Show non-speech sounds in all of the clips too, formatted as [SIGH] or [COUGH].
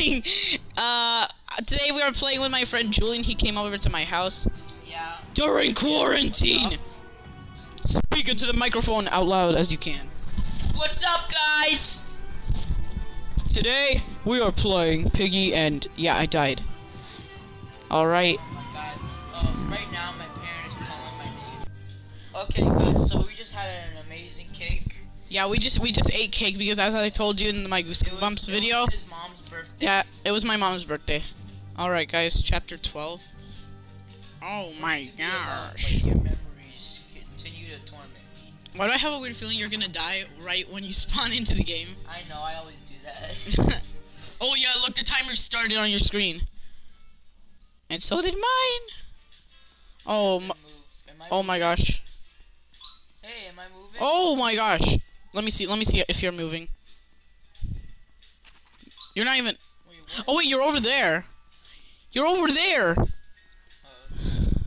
kidding. Uh, today we are playing with my friend Julian. He came over to my house Yeah. during quarantine. Speak into the microphone out loud as you can. What's up, guys? Today we are playing Piggy and yeah, I died. All right. Oh. Uh, right now, my parents calling my name. Okay, guys. So we just had an amazing cake. Yeah, we just we just ate cake because as I told you in my Goosebumps video. Yeah, it was my mom's birthday. All right, guys, chapter 12. Oh my Used to be alone, gosh. But your memories continue to torment me. Why do I have a weird feeling you're gonna die right when you [LAUGHS] spawn into the game? I know. I always do that. [LAUGHS] [LAUGHS] oh yeah, look, the timer started on your screen. And so did mine. Oh, m- Move. Am I oh my gosh. Hey, am I moving? Oh my gosh. Let me see. Let me see if you're moving. You're not even. Oh wait, you're over there. You're over there.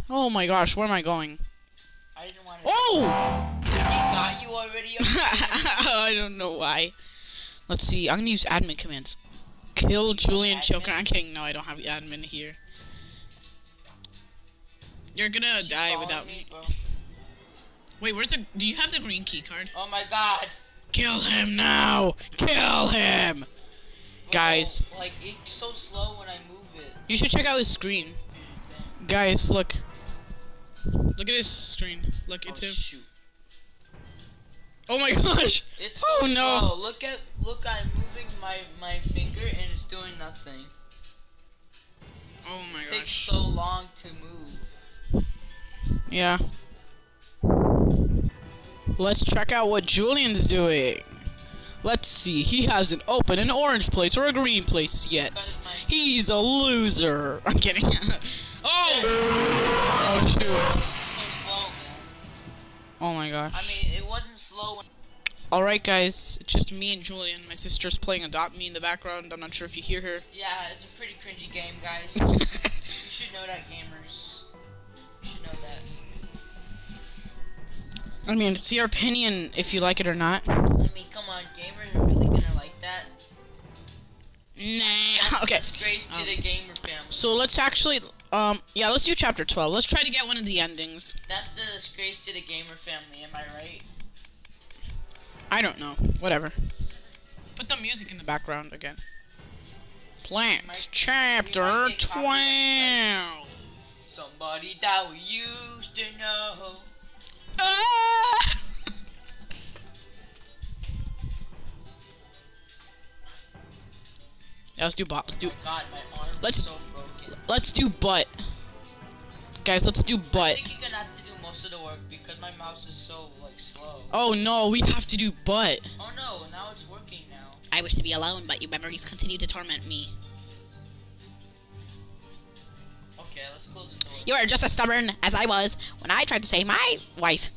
Oh, my gosh, where am I going? I didn't want to. Oh! He got you already. [LAUGHS] I don't know why. Let's see. I'm gonna use admin commands. Kill Julian? Choker. I'm kidding. No, I don't have admin here. You're gonna She's die without me, me. bro. Wait, where's the? Do you have the green key card? Oh my god. Kill him now! Kill him! Guys. Like it's so slow when I move it. You should check out his screen. Guys, look. Look at his screen. Look, it's oh, him. shoot. Oh my [LAUGHS] gosh! It's oh, so Oh, no. slow. Look at look. I'm moving my my finger and it's doing nothing. Oh my It takes so long to move. Yeah. Let's check out what Julian's doing. Let's see. He hasn't opened an orange place or a green place yet. He's a loser. [LAUGHS] I'm kidding. [LAUGHS] oh! Oh shoot. So slow, man. Oh my gosh. I mean, it wasn't slow. Alright guys, it's just me and Julian. My sister's playing Adopt Me in the background. I'm not sure if you hear her. yeah, it's a pretty cringy game, guys. [LAUGHS] you should know that, gamers. You should know that. I mean, it's your opinion if you like it or not. I mean, come on, Nah. That's [LAUGHS] Okay. disgrace to Um, the gamer family. So let's actually, um, yeah, let's do chapter 12. Let's try to get one of the endings. That's the disgrace to the gamer family. Am I right? I don't know. Whatever. Put the music in the background again. Plant might- chapter we might get copyright 12. Somebody that we used to know. Yeah, let's do bot. Let's do. Oh God, my arm Let's- is so broken. Let's do butt. Guys, let's do I butt. think you're gonna have to do most of the work because my mouse is so like slow. Oh no, we have to do butt. Oh no, now it's working now. I wish to be alone, but your memories continue to torment me. Okay, let's close the door. You are just as stubborn as I was when I tried to save my wife.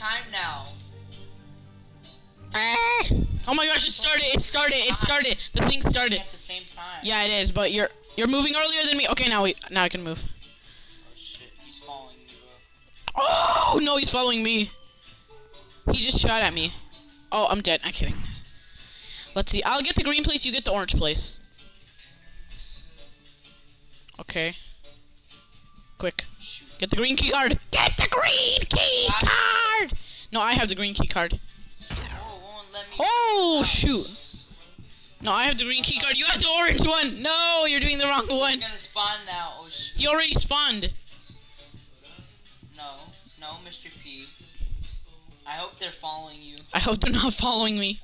Time now. Ah. Oh my gosh, it started, it started, it started. The thing started. At the same time. Yeah, it is, but you're you're moving earlier than me. Okay, now we now I can move. Oh shit, he's following me, bro. Oh no, he's following me. He just shot at me. Oh, I'm dead. I'm kidding. Let's see. I'll get the green place. You get the orange place. Okay. Quick. Get the green key card. Get the green key card. No, I have the green key card. Oh, it won't let me. Shoot. No, I have the green key card. You have the orange one. No, you're doing the wrong one. Gonna spawn now. Oh. You already spawned. No, no, Mr. P. I hope they're following you. I hope they're not following me.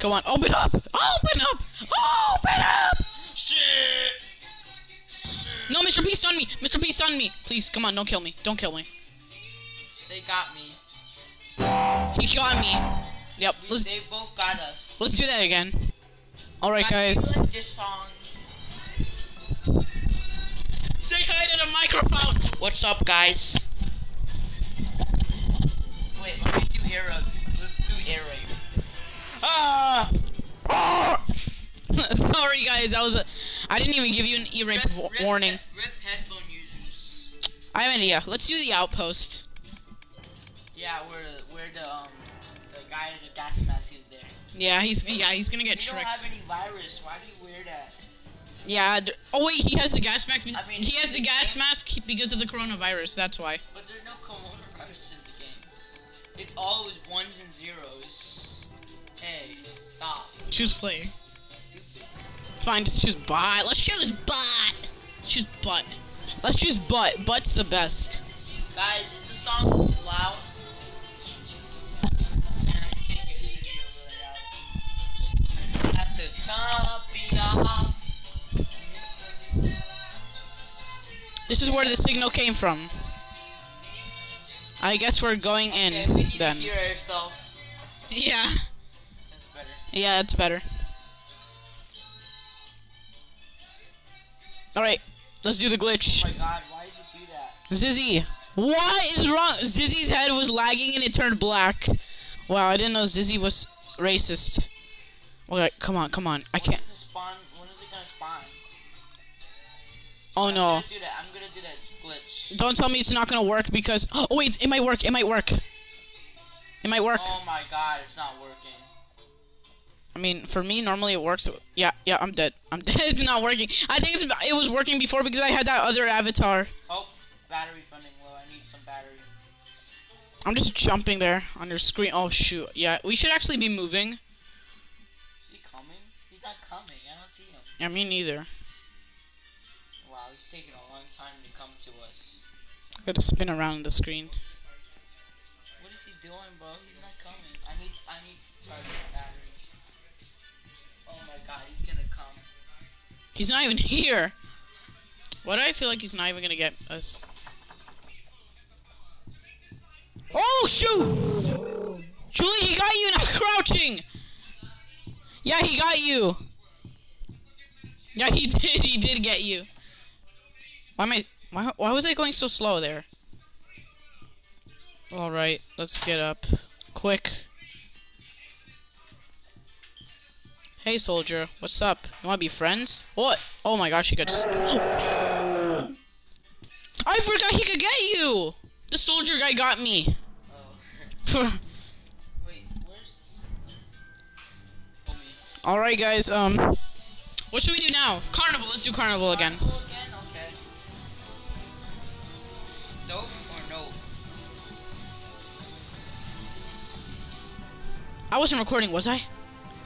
Go on, open up! Open up! Open up! Shit. No, Mr. Beast on me! Mr. Beast on me! Please, come on, don't kill me. Don't kill me. They got me. He got me. Yep, We, let's they both got us. let's do that again. Alright, Guys, like this song. Say hi to the microphone! What's up, guys? Wait, let me do air. Let's do air raid. Ah! Guys, that was a. I didn't even give you an ear rape Rip- rip warning. he- rip headphone users. I have an idea. Let's do the outpost. Yeah, where the where the um the guy with the gas mask is there. Yeah, he's yeah he's gonna get You don't have tricked. any virus. Why do you wear that? Yeah. d- Oh wait, he has the gas mask. I mean, he has the gas yeah. mask because of the coronavirus. That's why. But there's no coronavirus in the game. It's always ones and zeros. Hey, stop. Choose player. Fine, just choose bot. Let's choose bot. Let's choose butt. Let's choose butt. Butt's the best. Guys, is the song loud? Man, I can't hear the video really loud. Have to copy off. This is where the signal came from. I guess we're going in Okay, we need then. to hear ourselves. [LAUGHS] Yeah. That's better. Yeah, it's better. Alright, let's do the Oh glitch. my god, why does it do that? Zizzy, what is wrong? Zizzy's head was lagging and it turned black. Wow, I didn't know Zizzy was racist. Okay, come on, come on. I can't. spawn? When is it gonna spawn? Oh I'm no. gonna do that. I'm gonna do that glitch. Don't tell me it's not gonna work because. Oh wait, it might work. It might work. It might work. Oh my god, it's not working. I mean, for me, normally it works. Yeah, yeah, I'm dead. I'm [LAUGHS] dead. It's not working. I think it's it was working before because I had that other avatar. Oh, battery's running low. I need some battery. I'm just jumping there on your screen. Oh shoot. Yeah, we should actually be moving. Is he coming? He's not coming. I don't see him. Yeah, me neither. Wow, he's taking a long time to come to us. I gotta spin around the screen. He's not even here. Why do I feel like he's not even gonna get us? Oh shoot! Julie, he got you now [LAUGHS] crouching. Yeah, he got you. Yeah, he [LAUGHS] did. He did get you. Why am I? Why? Why was I going so slow there? All right, let's get up, quick. Hey, soldier, what's up? You wanna be friends? What? Oh my gosh, he got. [GASPS] I forgot he could get you. The soldier guy got me. Oh. [LAUGHS] Wait, where's Oh. All right, guys. Um, what should we do now? Carnival. Let's do carnival again. Carnival again? Okay. Dope or no? I wasn't recording, was I?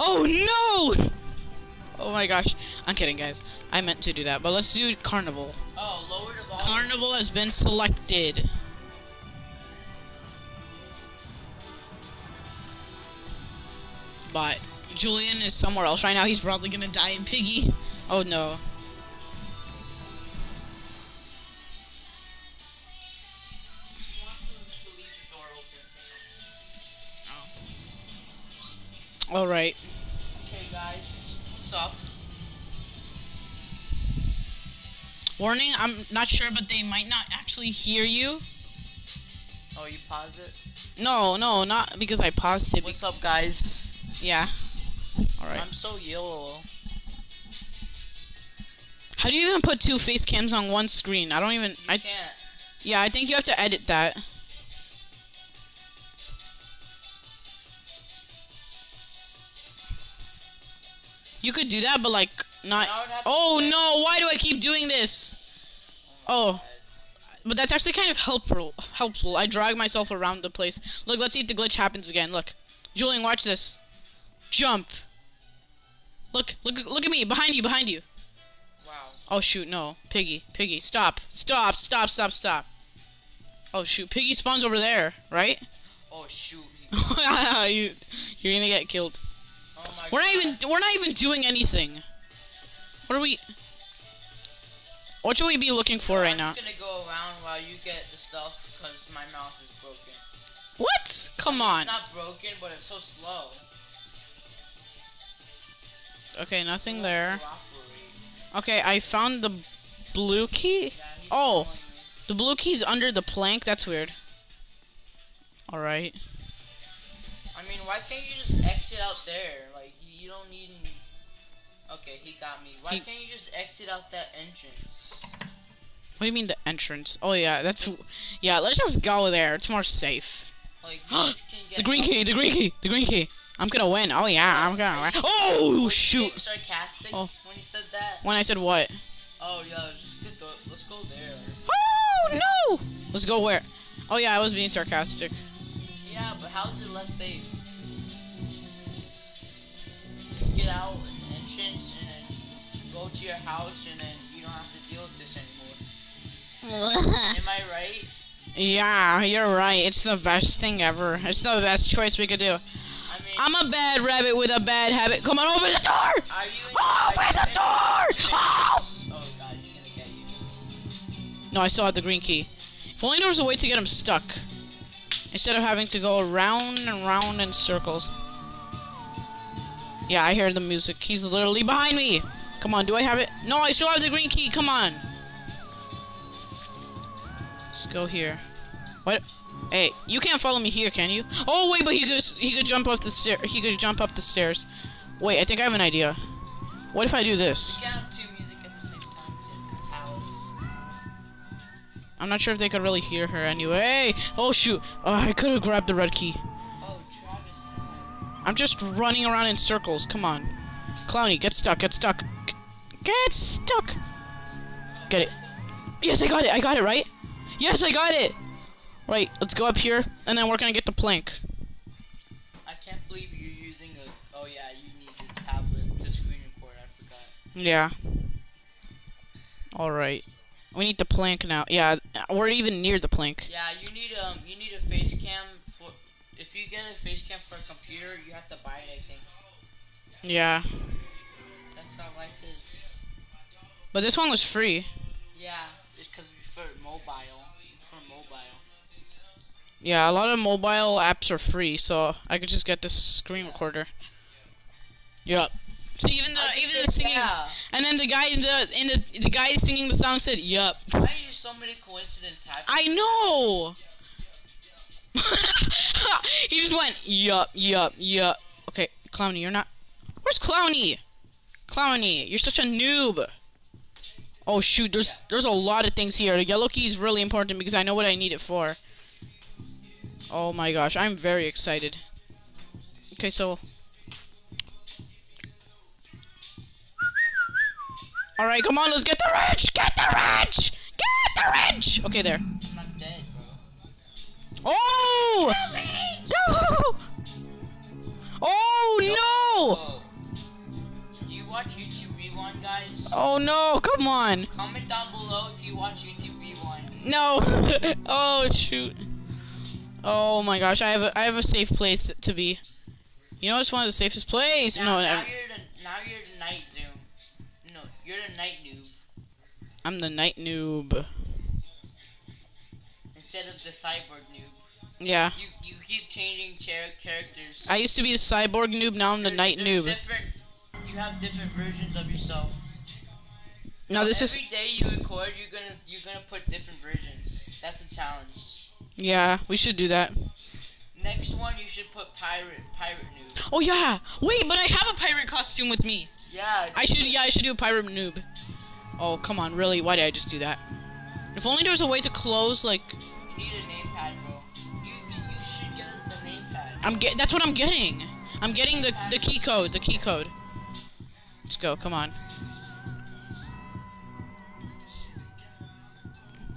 Oh no! Oh my gosh. I'm kidding, guys. I meant to do that, but let's do carnival. Oh, lower the volume. Carnival has been selected. But Julian is somewhere else right now. He's probably gonna die in Piggy. Oh no. Open. Alright. Okay, guys. What's up? Warning, I'm not sure, but they might not actually hear you. Oh, you paused it? No, no, not because I paused it. What's up, guys? yeah. Alright. I'm so yellow. How do you even put two face cams on one screen? I don't even. You I can't. yeah, I think you have to edit that. You could do that, but like not. Now I would have to Oh no! Why do I keep doing this? Oh. But that's actually kind of helpful. Helpful. I drag myself around the place. Look, let's see if the glitch happens again. Look, Julian, watch this. Jump. Look, look, look at me. Behind you, behind you. Wow. Oh shoot, no. Piggy, Piggy, stop. Stop, stop, stop, stop. Oh shoot, Piggy spawns over there, right? Oh shoot. [LAUGHS] You, you're gonna get killed. Oh We're not even, we're not even doing anything. What are we? What should we be looking for right I'm now? just gonna go around while you get the stuff because my mouse is broken. What? Come on. It's not broken, but it's so slow. Okay, nothing there. cooperate. Okay, I found the blue key. Yeah, Oh. The blue key's under the plank. That's weird. All right. I mean, why can't you just exit out there? Okay, he got me. Why He- can't you just exit out that entrance? What do you mean the entrance? Oh yeah, that's yeah. Let's just go there. It's more safe. Like, you guys [GASPS] can get The green key, the green key, the green key. I'm gonna win. Oh yeah, I'm gonna win. Oh shoot! sarcastic Oh. when you said that? When I said what? Oh yeah, just get the, let's go there. Oh no! Let's go where? Oh yeah, I was being sarcastic. Yeah, but how is it less safe? Just get out go to your house and then you don't have to deal with this anymore. [LAUGHS] Am I right? Yeah, you're right. It's the best thing ever. It's the best choice we could do. I mean, I'm a bad rabbit with a bad habit. Come on, open the door! are you? Oh, open the door! Oh! Oh god, he's gonna get you. No, I still have the green key. If only there was a way to get him stuck. Instead of having to go around and round in circles. Yeah, I hear the music. He's literally behind me. Come on, do I have it? No, I still have the green key. Come on. Let's go here. What? Hey, you can't follow me here, can you? Oh wait, but he could he could jump up the stair. He could jump up the stairs. Wait, I think I have an idea. What if I do this? You two music at the same time, Jim. Palace. I'm not sure if they could really hear her anyway. Oh shoot! Oh, I could have grabbed the red key. Oh, Travis. I'm just running around in circles. Come on, Clowny, get stuck. Get stuck. Get stuck. Get it. Yes, I got it. I got it right. Yes, I got it. Right. Let's go up here, and then we're gonna get the plank. I can't believe you're using a. Oh yeah, you need the tablet to screen record. I forgot. Yeah. All right. We need the plank now. Yeah, we're even near the plank. Yeah, you need um, you need a face cam for. If you get a face cam for a computer, you have to buy it. I think Yeah. that's how life is. But this one was free. Yeah, because for mobile. For mobile. Yeah, a lot of mobile apps are free, so I could just get this screen recorder. Yep. So even the even the singing, yeah. and then the guy in the in the the guy singing the song said, "Yup." Why are so many coincidences happening? I know. [LAUGHS] he just went, "Yup, yup, yup." Okay, Clowny, you're not. Where's Clowny? Clowny, you're such a noob. Oh shoot, there's there's a lot of things here. The yellow key is really important because I know what I need it for. Oh my gosh, I'm very excited. Okay, so. All right, come on, let's get the wrench. Get the wrench. Get the wrench. Okay, there. I'm not dead, bro. Oh! No! [LAUGHS] Oh no! Do you watch YouTube guys? Oh no! Come on! Comment down below if you watch YouTube Rewind. No! [LAUGHS] oh shoot! Oh my gosh! I have a I have a safe place to be. You know, it's one of the safest places. Now, No, now you're the now you're the night zoom. No, you're the night noob I'm the night noob. instead of the cyborg noob. Yeah, You you keep changing char- characters. I used to be the cyborg noob. Now I'm the There's- night there's noob. Different. You have different versions of yourself. Now this is Every day you record, you're gonna you're gonna put different versions. That's a challenge. yeah. We should do that. Next one, you should put pirate pirate noob. Oh yeah. Wait, but I have a pirate costume with me. Yeah. I should, yeah, I should do a pirate noob. Oh, come on, really? Why did I just do that? If only there was a way to close, like, You need a name pad, bro. You you should get the name pad. I'm get. That's what I'm getting. I'm getting the the key code. The key code. Let's go. Come on.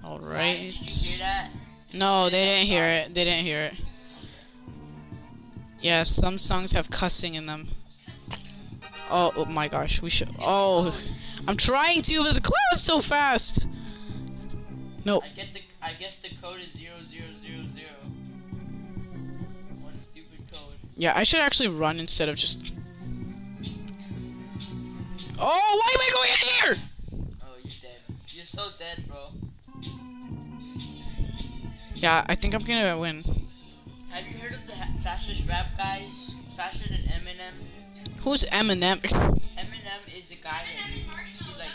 All right. Did you hear that? No, they didn't hear it. They didn't hear it. Yeah, some songs have cussing in them. Oh, oh my gosh, we should. Oh, I'm trying to, but the cloud's so fast. No. I get the. I guess the code is zero zero zero zero. One stupid code. Yeah, I should actually run instead of just. Oh, why am I going in here? Oh, you're dead. You're so dead, bro. Yeah, I think I'm gonna win. Have you heard of the fastest rap guys? Faster than Eminem. Who's Eminem? Eminem is the guy that he's like.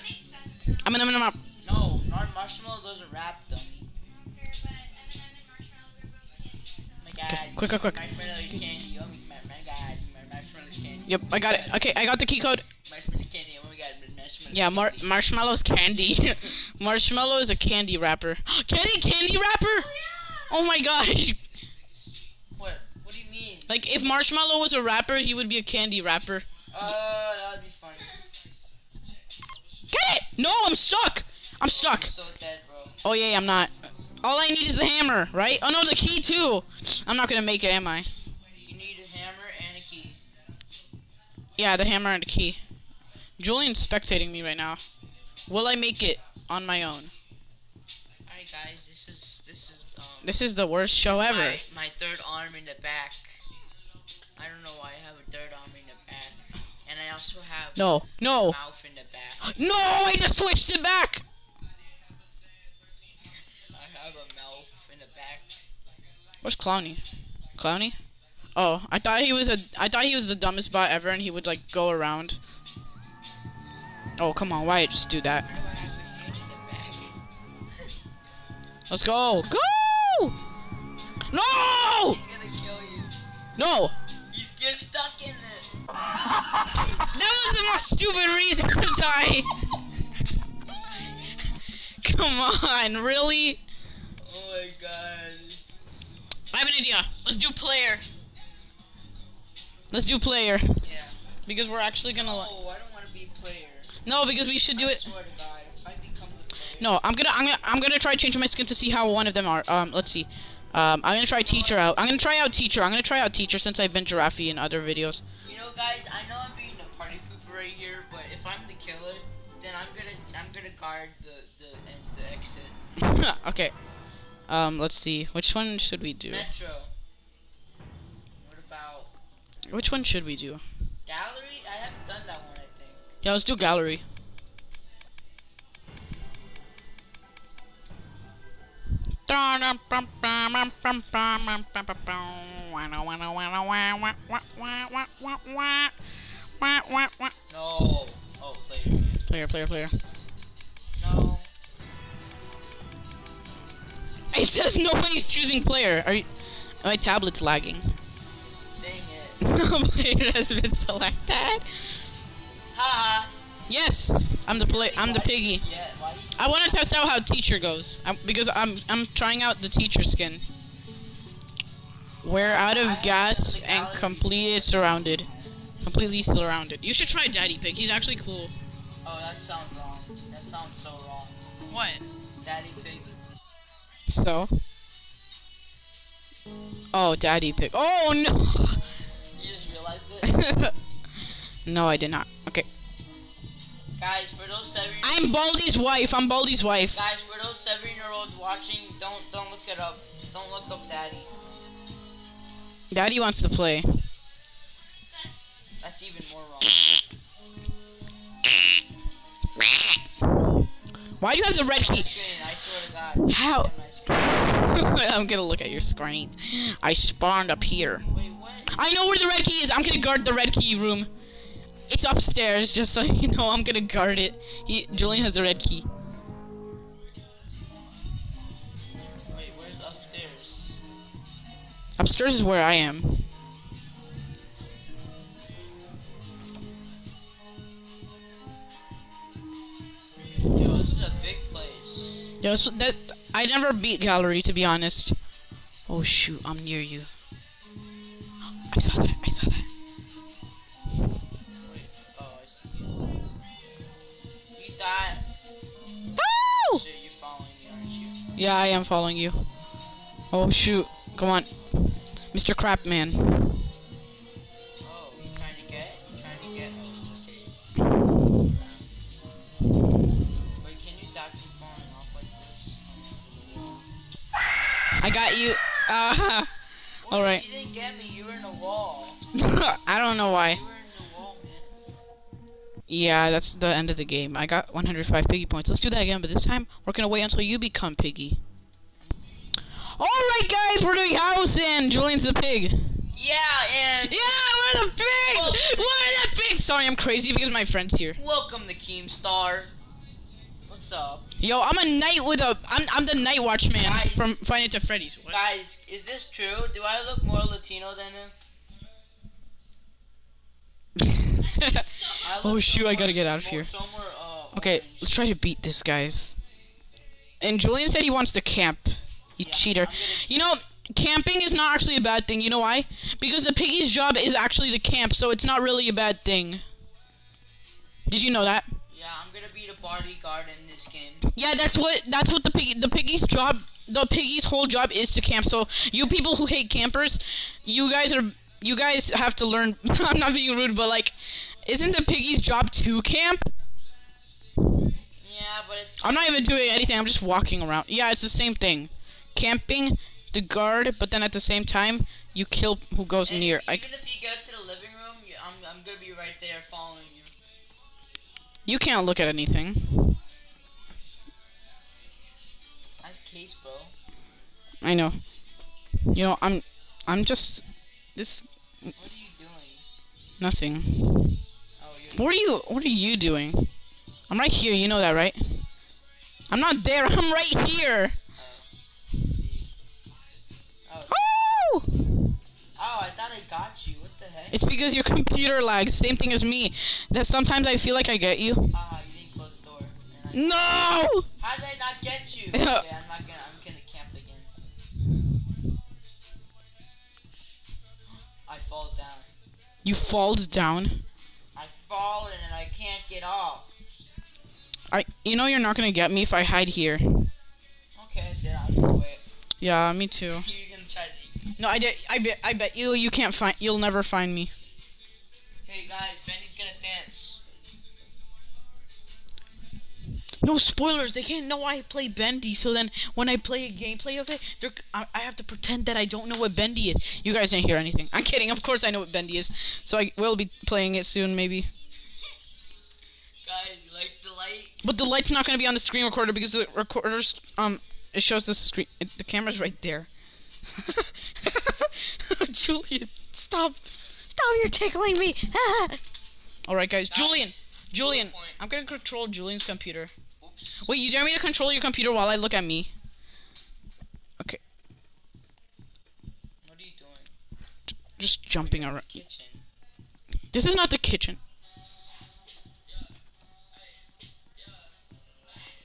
Eminem, Eminem. No, not marshmallows. Those are rap, god. quick, quick, quick. Marshmallows candy. My, my god. My marshmallows candy. Yep, I got it. Okay, I got the key code. Yeah, Mar- Marshmallow's candy. [LAUGHS] Marshmallow is a candy wrapper. [GASPS] Candy candy wrapper? Oh yeah. oh my gosh. [LAUGHS] What? What do you mean? Like if Marshmallow was a rapper, he would be a candy wrapper. Uh, that would be funny. Get it! No, I'm stuck. I'm stuck. So dead, bro. Oh yeah, I'm not. All I need is the hammer, right? Oh no, the key too. I'm not gonna make it, am I? You need a hammer and a key. Yeah, the hammer and the key. Julian's spectating me right now. Will I make it on my own? Alright, guys, this is this is um. This is the worst show ever. My, my third arm in the back. I don't know why I have a third arm in the back, and I also have No, no, mouth in the back. no! I just switched it back. I have a mouth in the back. Where's Clowny? Clowny? Oh, I thought he was a. I thought he was the dumbest bot ever, and he would like go around. Oh come on, why just do that? Why do I have a hand in the back? Let's go, go! No, no! Stuck in it. [LAUGHS] That was the most stupid reason to die. [LAUGHS] Come on, really? Oh my god. I have an idea. Let's do player. Let's do player Yeah. because we're actually gonna. No, No, because we should do it. God, if I become the player. No, I'm gonna, I'm gonna, I'm gonna try changing my skin to see how one of them are. Um, let's see. Um, I'm gonna try teacher out. I'm gonna try out teacher. I'm gonna try out teacher since I've been giraffe in other videos. You know, guys, I know I'm being a party pooper right here, but if I'm the killer, then I'm gonna I'm gonna guard the the and the exit. [LAUGHS] okay. Um, let's see. Which one should we do? Metro. What about Which one should we do? gallery? Yeah, let's do gallery. No. Oh, player. Player, player, player. No. It says nobody's choosing player. Are you? My tablet's lagging. Dang it. [LAUGHS] player has been selected. Yes, I'm the play. I'm the Why do you- piggy. Yeah. Why do you? I want to test out how teacher goes i because I'm I'm trying out the teacher skin. We're out of gas and completely surrounded. Completely surrounded. You should try Daddy Pig. He's actually cool. Oh, that sounds wrong. That sounds so wrong. What? Daddy pig. So? Oh, Daddy Pig. Oh no! You just realized it. [LAUGHS] no, I did not. Okay. guys, for those seven. I'm Baldy's wife. I'm Baldy's wife. Guys, for those seven-year-olds watching, don't don't look it up. Don't look up Daddy. Daddy wants to play. That's even more wrong. Why do you have the red key? screen, I swear to God. How? Look at my screen. [LAUGHS] I'm gonna look at your screen. I spawned up here. Wait, what? I know where the red key is. I'm gonna guard the red key room. It's upstairs, just so [LAUGHS] you know. I'm gonna guard it. He, Julian has the red key. Wait, where's upstairs? Upstairs is where I am. Yo, this is a big place. Yo, that I never beat gallery to be honest. Oh shoot, I'm near you. [GASPS] I saw that. I saw that. Yeah, I am following you. Oh shoot, come on, Mr. Crapman. Oh, you trying to get? You trying to get? Oh, okay. Wait, can you die from falling off like this? I got you. Uh, Well, [LAUGHS] All right. You didn't get me. You were in a wall. [LAUGHS] I don't know why. You were in the wall, man. Yeah, that's the end of the game. I got 105 piggy points. Let's do that again, but this time we're gonna wait until you become piggy. All right, guys, we're doing house and Julian's the pig. Yeah, and Yeah, we're the pigs. We're the pigs. Sorry, I'm crazy because my friend's here. welcome to Keemstar. What's up, Yo, I'm a knight with a. I'm I'm the night watchman Guys. from Nights at Freddy's. What? guys? Is this true? Do I look more Latino than him? I [LAUGHS] oh shoot, I gotta get out of here. Okay, let's try to beat this, guys. And Julian said he wants to camp. You Yeah, cheater. You know, camping is not actually a bad thing. You know why? Because the piggy's job is actually to camp, so it's not really a bad thing. Did you know that? Yeah, I'm gonna be the bodyguard in this game. Yeah, that's what that's what the piggy the piggy's job the piggy's whole job is to camp. So you people who hate campers, you guys are you guys have to learn. [LAUGHS] I'm not being rude, but like, isn't the piggy's job to camp? Yeah, but it's I'm not even doing anything. I'm just walking around. Yeah, it's the same thing. Camping, the guard, but then at the same time, you kill who goes and near. If, I, even if you get to the living room, you, I'm I'm gonna be right there following you. you can't look at anything. Nice case, bro. I know. You know, I'm, I'm just this What are you doing? nothing. Oh. What are you? What are you doing? I'm right here. You know that, right? I'm not there. [LAUGHS] I'm right here. Oh, Oh! oh, I thought I got you. What the heck? It's because your computer lags. Same thing as me. That sometimes I feel like I get you. Ah, you didn't close the door. No! how did I not get you? [LAUGHS] okay, I fall down. You falls down. I fall and I can't get off. I. You know you're not gonna get me if I hide here. Okay, then I'll do. Yeah, me too. You can try to. No, I did. I bet. I bet you. You can't find. You'll never find me. Hey guys, Benny's No spoilers. They can't know I play Bendy. So then, when I play a gameplay of it, they're, I, I have to pretend that I don't know what Bendy is. You guys didn't hear anything. I'm kidding. Of course I know what Bendy is. So I will be playing it soon, maybe. Guys, you like the light? But the light's not going to be on the screen recorder because the recorder's um it shows the screen. It, the camera's right there. [LAUGHS] Julian, stop! Stop! You're tickling me. [LAUGHS] All right, guys. Julian, Julian. I'm gonna control Julian's computer. Oops. Wait, you dare me to control your computer while I look at me? Okay, What are you doing? just jumping around. Kitchen. This is not the kitchen.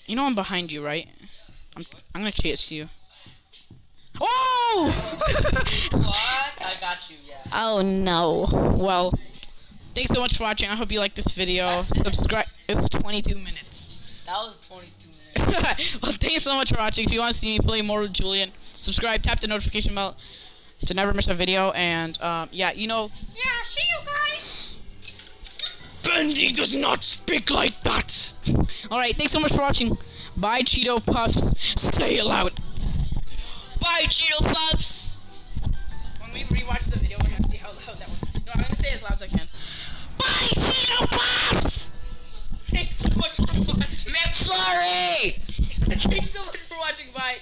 You know I'm behind you, right? I'm I'm gonna chase you. Oh! [LAUGHS] What? I got you. Yeah. oh no. Well, thanks so much for watching. I hope you liked this video. [LAUGHS] Subscribe. It was 22 minutes. That was 22 minutes. [LAUGHS] well, thanks so much for watching. If you want to see me play more with Julian, subscribe, tap the notification bell to never miss a video. And um, yeah, you know. yeah. See you guys. Bendy does not speak like that. All right, thanks so much for watching. Bye, Cheeto Puffs. Stay loud. Bye, Cheeto Puffs. When we rewatch the video, we're gonna see how loud that was. No, I'm gonna say as loud as I can. Thanks so much for watching. Man, sorry! [LAUGHS] Thanks so much for watching. Bye.